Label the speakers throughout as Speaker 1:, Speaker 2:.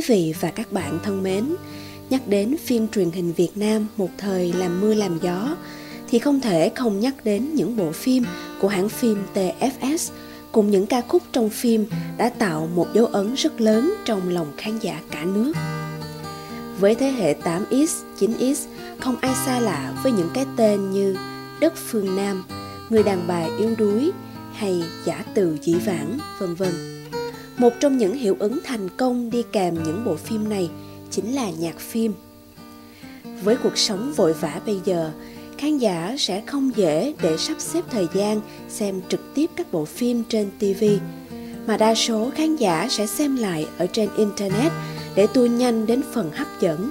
Speaker 1: Quý vị và các bạn thân mến, nhắc đến phim truyền hình Việt Nam một thời làm mưa làm gió thì không thể không nhắc đến những bộ phim của hãng phim TFS cùng những ca khúc trong phim đã tạo một dấu ấn rất lớn trong lòng khán giả cả nước. Với thế hệ 8X, 9X, không ai xa lạ với những cái tên như Đất Phương Nam, Người đàn bà yếu đuối hay Giả từ dĩ vãng, vân vân. Một trong những hiệu ứng thành công đi kèm những bộ phim này chính là nhạc phim. Với cuộc sống vội vã bây giờ, khán giả sẽ không dễ để sắp xếp thời gian xem trực tiếp các bộ phim trên TV, mà đa số khán giả sẽ xem lại ở trên internet để tua nhanh đến phần hấp dẫn.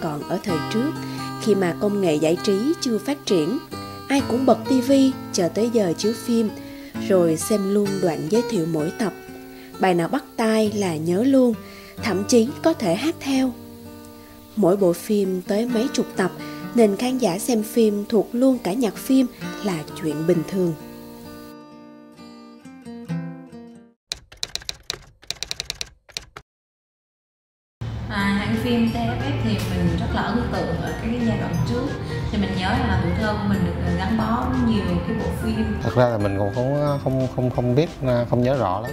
Speaker 1: Còn ở thời trước, khi mà công nghệ giải trí chưa phát triển, ai cũng bật TV chờ tới giờ chiếu phim, rồi xem luôn đoạn giới thiệu mỗi tập. Bài nào bắt tai là nhớ luôn, thậm chí có thể hát theo. Mỗi bộ phim tới mấy chục tập nên khán giả xem phim thuộc luôn cả nhạc phim là chuyện bình thường.
Speaker 2: À, hãng phim TFF thì mình rất là ấn tượng ở cái giai đoạn trước thì mình nhớ là tuổi thơ của mình được gắn bó nhiều cái bộ phim
Speaker 3: thật ra là mình cũng không không không không biết không nhớ rõ lắm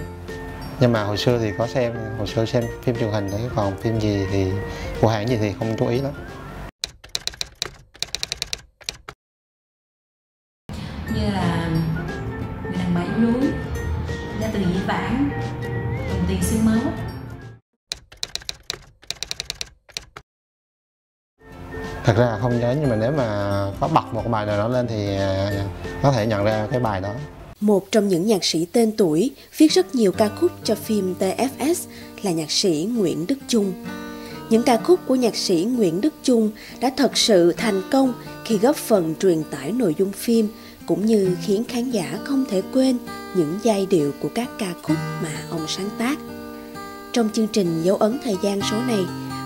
Speaker 3: nhưng mà hồi xưa thì có xem hồi xưa xem phim truyền hình đấy còn phim gì thì của hãng gì thì không chú ý lắm.
Speaker 2: Như là người đàn yếu đuối gia từ dĩ vãng đồng tiền xương máu
Speaker 3: thật ra là không nhớ nhưng mà nếu mà có bật một cái bài nào đó lên thì à, có thể nhận ra cái bài đó
Speaker 1: một trong những nhạc sĩ tên tuổi viết rất nhiều ca khúc cho phim TFS là nhạc sĩ Nguyễn Đức Chung. Những ca khúc của nhạc sĩ Nguyễn Đức Chung đã thật sự thành công khi góp phần truyền tải nội dung phim cũng như khiến khán giả không thể quên những giai điệu của các ca khúc mà ông sáng tác. Trong chương trình dấu ấn thời gian số này,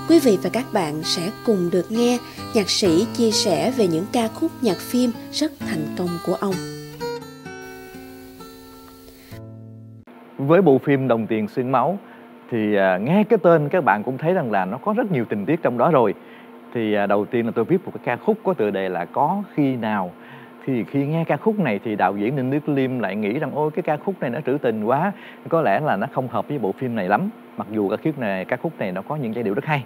Speaker 1: quý vị và các bạn sẽ cùng được nghe nhạc sĩ chia sẻ về những ca khúc nhạc phim rất thành công của ông.
Speaker 4: Với bộ phim Đồng tiền xương máu thì à, nghe cái tên các bạn cũng thấy rằng là nó có rất nhiều tình tiết trong đó rồi. Thì à, đầu tiên là tôi viết một cái ca khúc có tựa đề là có khi nào. Thì khi nghe ca khúc này thì đạo diễn ninh Đức Liêm lại nghĩ rằng ôi cái ca khúc này nó trữ tình quá có lẽ là nó không hợp với bộ phim này lắm. Mặc dù ca khúc này ca khúc này nó có những giai điệu rất hay.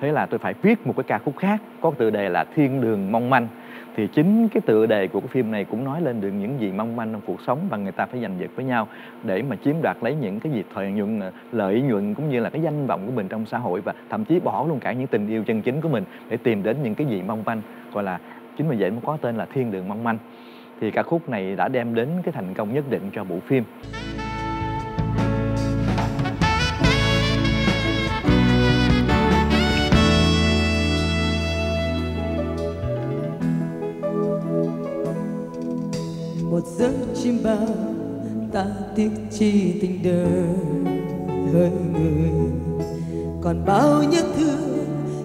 Speaker 4: Thế là tôi phải viết một cái ca khúc khác có tựa đề là Thiên đường mong manh thì chính cái tựa đề của cái phim này cũng nói lên được những gì mong manh trong cuộc sống và người ta phải giành giật với nhau để mà chiếm đoạt lấy những cái gì thời nhuận ờ, lợi nhuận cũng như là cái danh vọng của mình trong xã hội và thậm chí bỏ luôn cả những tình yêu chân chính của mình để tìm đến những cái gì mong manh, gọi là, chính vì vậy mới có tên là thiên đường mong manh. Thì ca khúc này đã đem đến cái thành công nhất định cho bộ phim.
Speaker 5: Chim bao ta tiếc chi tình đời hơi người. Còn bao nhiêu thứ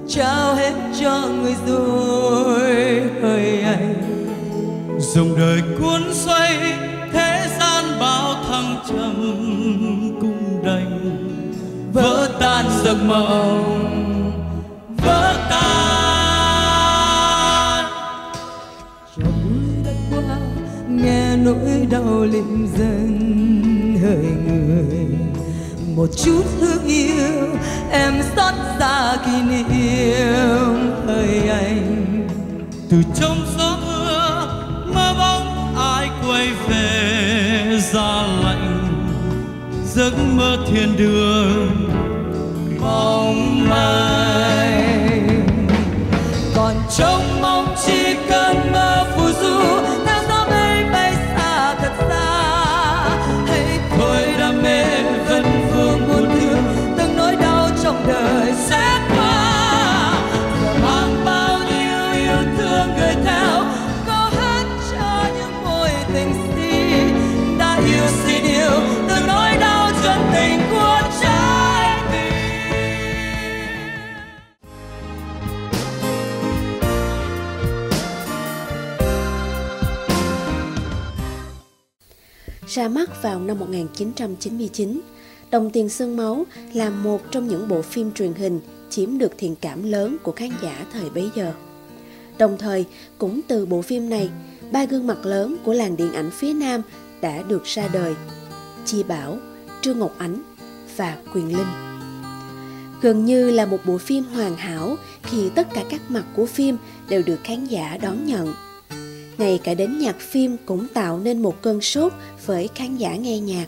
Speaker 5: trao hết cho người rồi hơi anh.
Speaker 6: Dòng đời cuốn xoay thế gian bao thăng trầm cung đành. Vỡ tan giấc mộng, vỡ tan
Speaker 5: nghe nỗi đau lịm dần hơi người. Một chút thương yêu em xót xa kỷ niệm hơi anh.
Speaker 6: Từ trong gió mưa mơ bóng ai quay về ra lạnh. Giấc mơ thiên đường
Speaker 5: mong manh. Còn trong
Speaker 1: ra mắt vào năm 1999.
Speaker 7: Đồng tiền sương máu là một trong những bộ phim truyền hình chiếm được thiện cảm lớn của khán giả thời bấy giờ. Đồng thời, cũng từ bộ phim này, ba gương mặt lớn của làng điện ảnh phía Nam đã được ra đời. Chi Bảo, Trương Ngọc Ánh và Quyền Linh. Gần như là một bộ phim hoàn hảo khi tất cả các mặt của phim đều được khán giả đón nhận ngay cả đến nhạc phim cũng tạo nên một cơn sốt với khán giả nghe nhạc.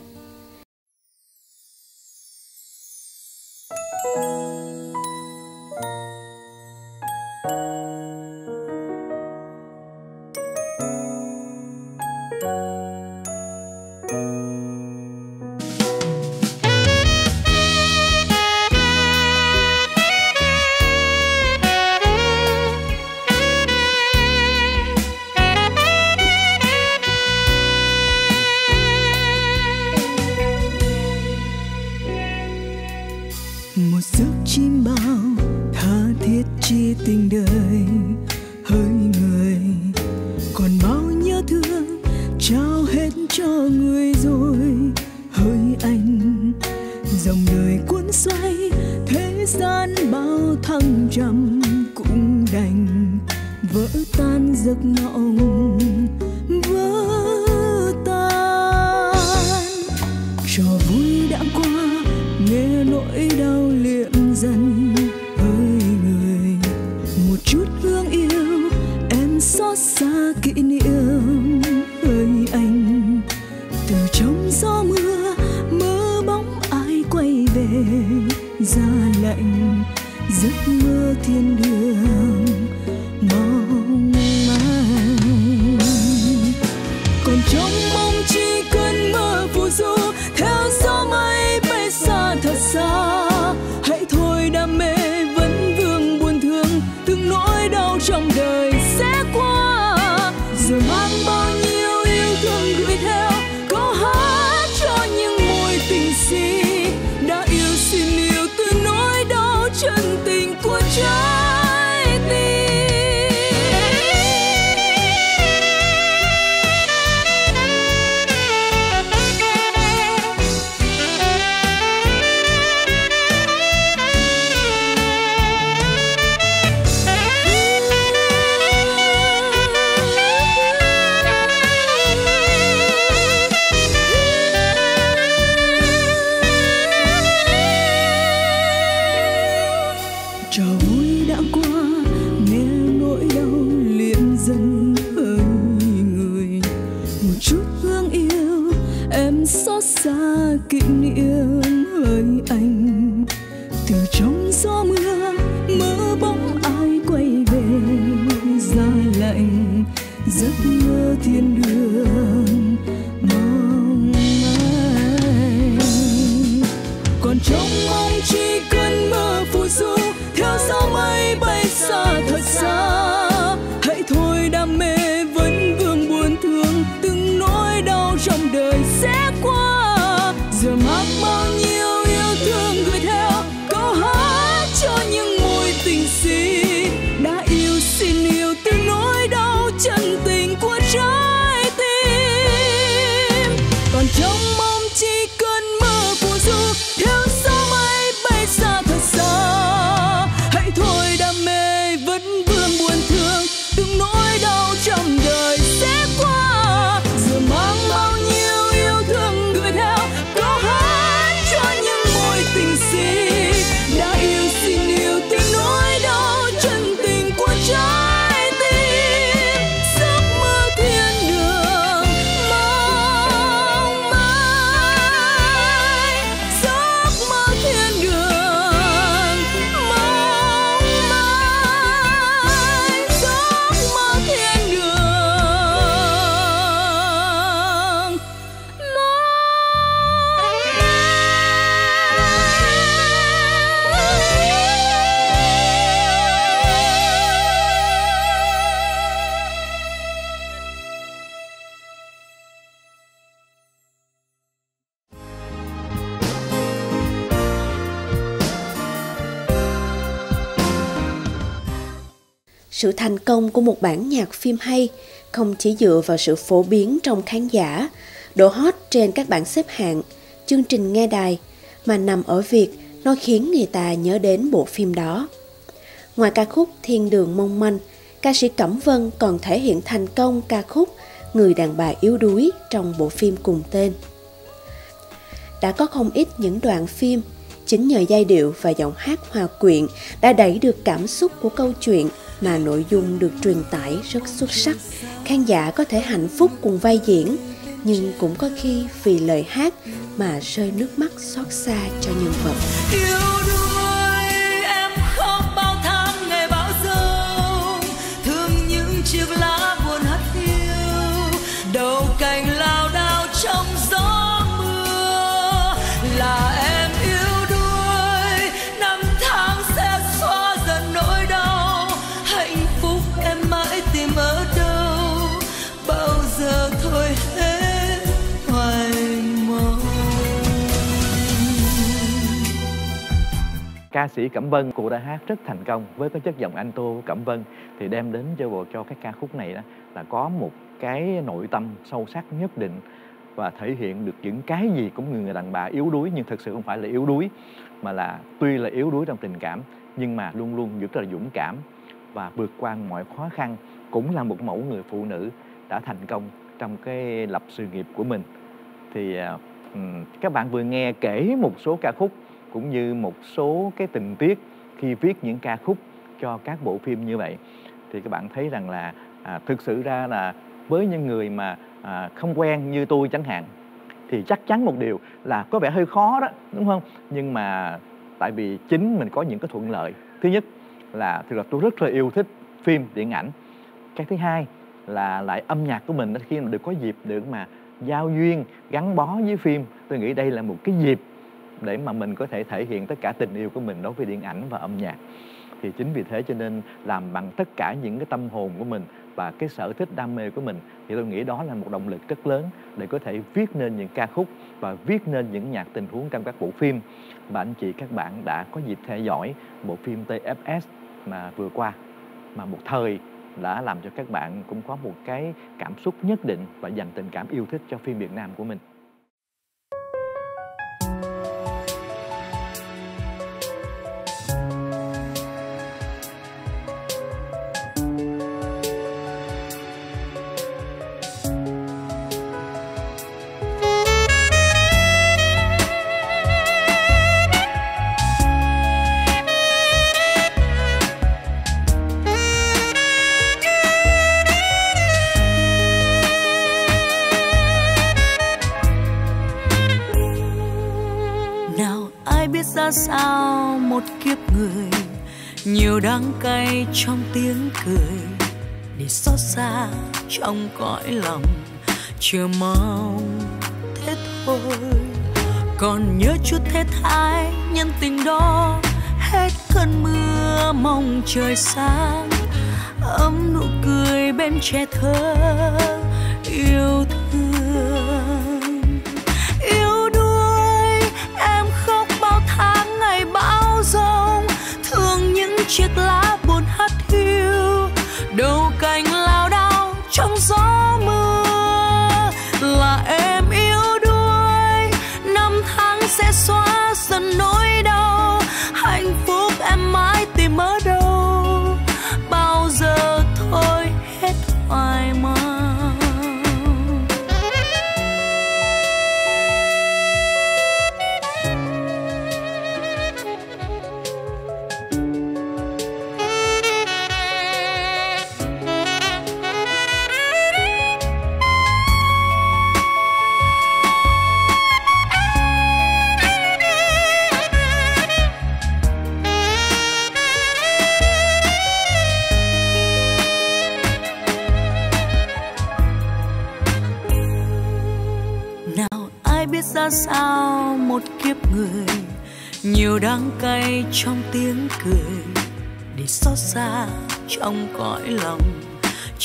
Speaker 7: sự thành công của một bản nhạc phim hay, không chỉ dựa vào sự phổ biến trong khán giả, độ hot trên các bảng xếp hạng, chương trình nghe đài,
Speaker 1: mà nằm ở việc nó khiến người ta nhớ đến bộ phim đó. Ngoài ca khúc thiên đường mong manh, ca sĩ cẩm vân còn thể hiện thành công ca khúc người đàn bà yếu đuối trong bộ phim cùng tên. Đã có không ít những đoạn phim, chính nhờ giai điệu và giọng hát hòa quyện đã đẩy được cảm xúc của câu chuyện mà nội dung được truyền tải rất xuất sắc. Khán giả có thể hạnh phúc cùng vai diễn, nhưng cũng có khi vì lời hát mà rơi nước mắt xót xa cho nhân vật.
Speaker 8: yêu
Speaker 4: ca sĩ Cẩm Vân cô đã hát rất thành công với cái chất giọng anh Tô Cẩm Vân. Thì đem đến cho bộ cho cái ca khúc này đó là có một cái nội tâm sâu sắc nhất định và thể hiện được những cái gì cũng người đàn bà yếu đuối nhưng thực sự không phải là yếu đuối mà là tuy là yếu đuối trong tình cảm nhưng mà luôn luôn rất là dũng cảm và vượt qua mọi khó khăn cũng là một mẫu người phụ nữ đã thành công trong cái lập sự nghiệp của mình. Thì uh, các bạn vừa nghe kể một số ca khúc cũng như một số cái tình tiết khi viết những ca khúc cho các bộ phim như vậy. Thì các bạn thấy rằng là à, thực sự ra là với những người mà à, không quen như tôi chẳng hạn thì chắc chắn một điều là có vẻ hơi khó đó đúng không? Nhưng mà tại vì chính mình có những cái thuận lợi. Thứ nhất là thực ra tôi rất là yêu thích phim điện ảnh. Cái thứ hai là lại âm nhạc của mình khi mà được có dịp được mà giao duyên gắn bó với phim. Tôi nghĩ đây là một cái dịp để mà mình có thể thể hiện tất cả tình yêu của mình đối với điện ảnh và âm nhạc thì chính vì thế cho nên làm bằng tất cả những cái tâm hồn của mình và cái sở thích đam mê của mình thì tôi nghĩ đó là một động lực rất lớn để có thể viết nên những ca khúc và viết nên những nhạc tình huống trong các bộ phim và anh chị các bạn đã có dịp theo dõi bộ phim TFS mà vừa qua, mà một thời đã làm cho các bạn cũng có một cái cảm xúc nhất định và dành tình cảm yêu thích cho phim Việt Nam của mình.
Speaker 5: Nhiều đắng cay trong tiếng cười. Để xót xa trong cõi lòng, chưa mong thế thôi. Còn nhớ chút thế thái nhân tình đó, hết cơn mưa mong trời sáng. Ấm nụ cười bên trẻ thơ, yêu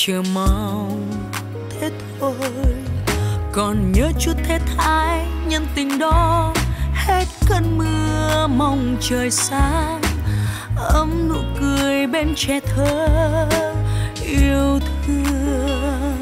Speaker 5: chờ mong thế thôi. Còn nhớ chút thế thái nhân tình đó, hết cơn mưa mong trời sáng. Ấm nụ cười bên trẻ thơ, yêu thương.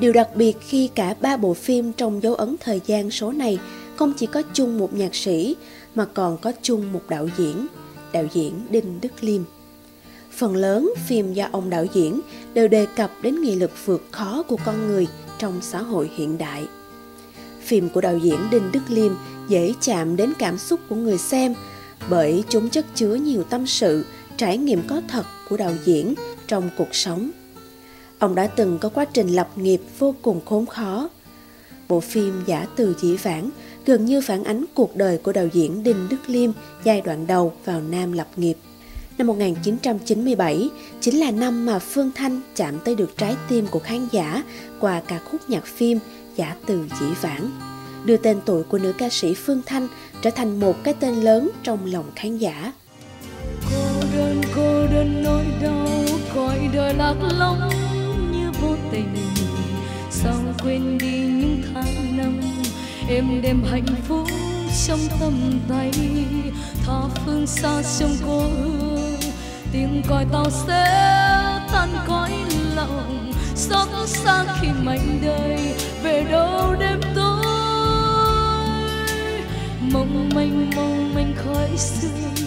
Speaker 1: Điều đặc biệt khi cả ba bộ phim trong dấu ấn thời gian số này không chỉ có chung một nhạc sĩ mà còn có chung một đạo diễn, đạo diễn Đinh Đức Liêm. Phần lớn phim do ông đạo diễn đều đề cập đến nghị lực vượt khó của con người trong xã hội hiện đại. Phim của đạo diễn Đinh Đức Liêm dễ chạm đến cảm xúc của người xem bởi chúng chất chứa nhiều tâm sự, trải nghiệm có thật của đạo diễn trong cuộc sống. Ông đã từng có quá trình lập nghiệp vô cùng khốn khó. Bộ phim Giả từ dĩ vãng gần như phản ánh cuộc đời của đạo diễn Đinh Đức Liêm giai đoạn đầu vào Nam lập nghiệp. Năm 1997 chính là năm mà Phương Thanh chạm tới được trái tim của khán giả qua ca khúc nhạc phim Giả từ dĩ vãng, đưa tên tuổi của nữ ca sĩ Phương Thanh trở thành một cái tên lớn trong lòng khán giả.
Speaker 9: cô đơn cô đơn nỗi đau cõi đời lạc lõng quên đi những tháng năm. Em đem hạnh phúc trong tâm tay, tha phương xa sông cô hương tiếng còi tàu sẽ tan cõi lòng, xót xa khi mảnh đời về đâu đêm tối. Mong manh mong manh khói sương,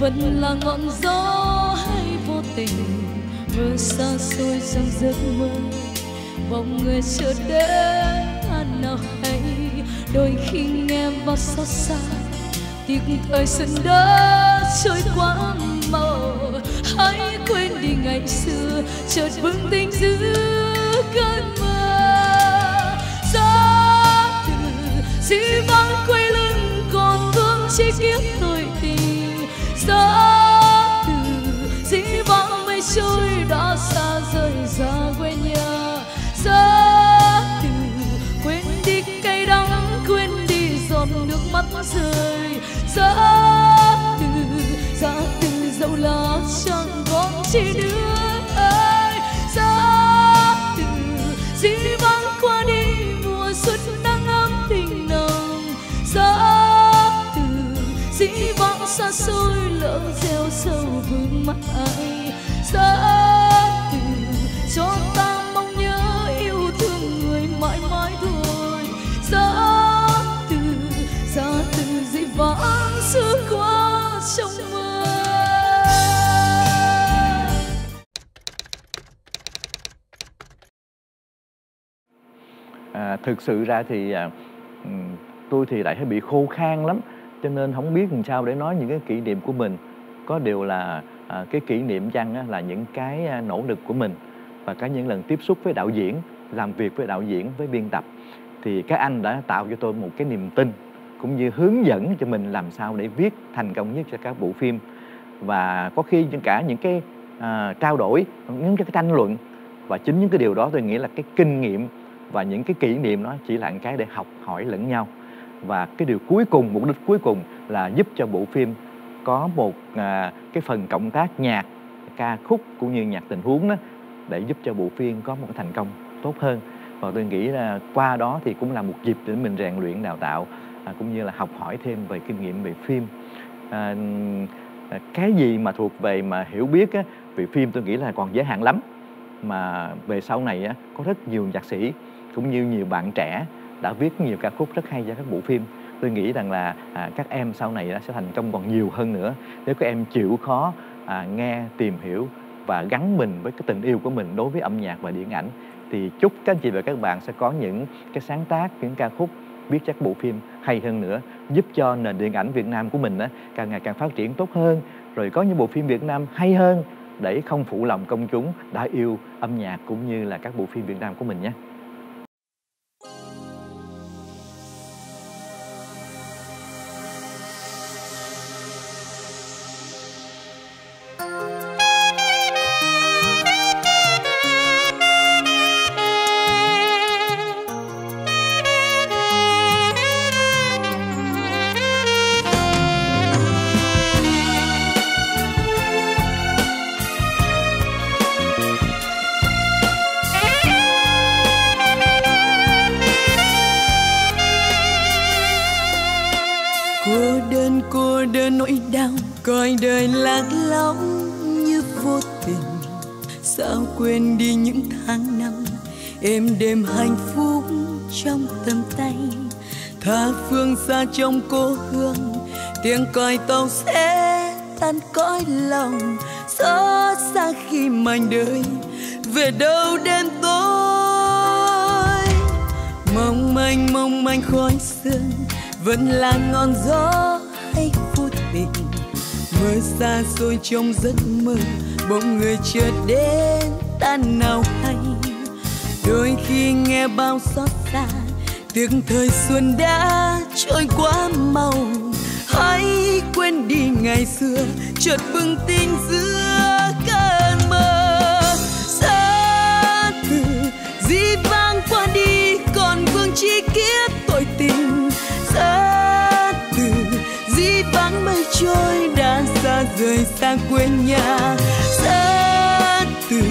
Speaker 9: vẫn là ngọn gió hay vô tình. Mưa xa xôi trong giấc mơ bóng người chưa đến nào hay đôi khi nghe vào xót xa, tiếc thời xuân đã trôi quá màu. Hãy quên đi ngày xưa, chợt vững tin giữa cơn mưa gió từ dĩ vãng quên gió từ gió từ dẫu là chẳng còn chi nữa. Ơi gió từ, dĩ vãng qua đi, mùa xuân nắng ấm tình nồng. Gió từ, dĩ vãng xa xôi, lỡ gieo sâu vương mãi. Gió
Speaker 4: thực sự ra thì à, ừ, tôi thì lại hay bị khô khan lắm cho nên không biết làm sao để nói những cái kỷ niệm của mình. Có điều là à, cái kỷ niệm chăng á, là những cái à, nỗ lực của mình và cả những lần tiếp xúc với đạo diễn làm việc với đạo diễn với biên tập. Thì các anh đã tạo cho tôi một cái niềm tin cũng như hướng dẫn cho mình làm sao để viết thành công nhất cho các bộ phim. Và có khi những cả những cái à, trao đổi những cái tranh luận và chính những cái điều đó tôi nghĩ là cái kinh nghiệm và những cái kỷ niệm đó chỉ là một cái để học hỏi lẫn nhau. Và cái điều cuối cùng mục đích cuối cùng là giúp cho bộ phim có một à, cái phần cộng tác nhạc ca khúc cũng như nhạc tình huống đó để giúp cho bộ phim có một cái thành công tốt hơn. Và tôi nghĩ là qua đó thì cũng là một dịp để mình rèn luyện đào tạo à, cũng như là học hỏi thêm về kinh nghiệm về phim. À, à, cái gì mà thuộc về mà hiểu biết á, về phim tôi nghĩ là còn giới hạn lắm. Mà về sau này á, có rất nhiều nhạc sĩ cũng như nhiều bạn trẻ đã viết nhiều ca khúc rất hay cho các bộ phim. Tôi nghĩ rằng là à, các em sau này sẽ thành công còn nhiều hơn nữa. Nếu các em chịu khó à, nghe tìm hiểu và gắn mình với cái tình yêu của mình đối với âm nhạc và điện ảnh thì chúc các anh chị và các bạn sẽ có những cái sáng tác những ca khúc viết các bộ phim hay hơn nữa giúp cho nền điện ảnh Việt Nam của mình á, càng ngày càng phát triển tốt hơn. Rồi có những bộ phim Việt Nam hay hơn để không phụ lòng công chúng đã yêu âm nhạc cũng như là các bộ phim Việt Nam của mình nhé.
Speaker 5: Êm đêm hạnh phúc trong tầm tay. Tha phương xa trong cô hương. Tiếng còi tàu sẽ tan cõi lòng. Xót xa khi mảnh đời. Về đâu đêm tối? Mong manh mong manh khói sương. Vẫn là ngọn gió hay vô tình. Mơ xa xôi trong giấc mơ. Bỗng người chợt đến tan nào hay đôi khi nghe bao xót xa. Tiếng thời xuân đã trôi quá mau hãy quên đi ngày xưa, chợt bừng tin giữa cơn mơ. Xa từ dĩ vang qua đi, còn vương chi kiếp tội tình. Xa từ dĩ vãng mây trôi đã xa rời xa quê nhà. Xa từ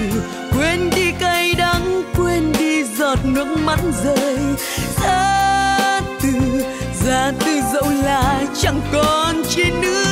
Speaker 5: nước mắt rơi. Ra từ ra từ dẫu là chẳng còn chi nữa.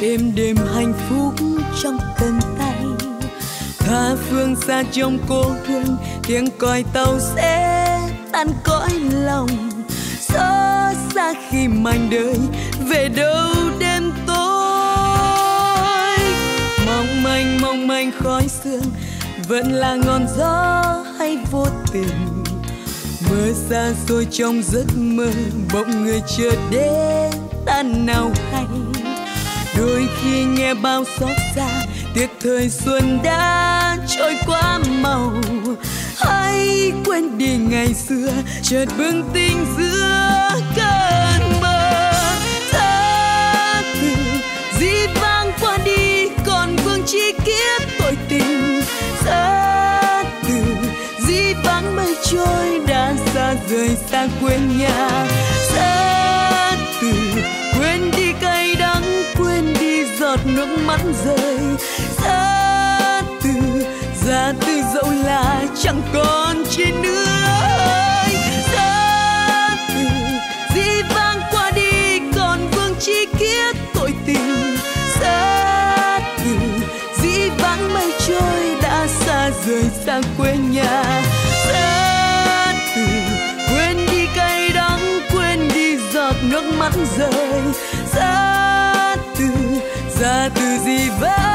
Speaker 5: Êm đêm hạnh phúc trong tầm tay. Tha phương xa trong cô hương, tiếng còi tàu sẽ tan cõi lòng. Gió xa khi mảnh đời về đâu đêm tối. Mong manh mong manh khói sương, vẫn là ngọn gió hay vô tình. Mơ xa xôi trong giấc mơ, bỗng người chưa đến tan nào hay đôi khi nghe bao xót xa tiếc thời xuân đã trôi qua màu. Hãy quên đi ngày xưa, chợt bừng tỉnh giữa cơn mơ. Tha từ dĩ vang qua đi, còn vương chi kiếp tội tình. Tha từ dĩ vãng mây trôi đã xa rời xa quê nhà. Tha từ nước mắt rơi xa từ ra từ dẫu là chẳng còn chi nữa ra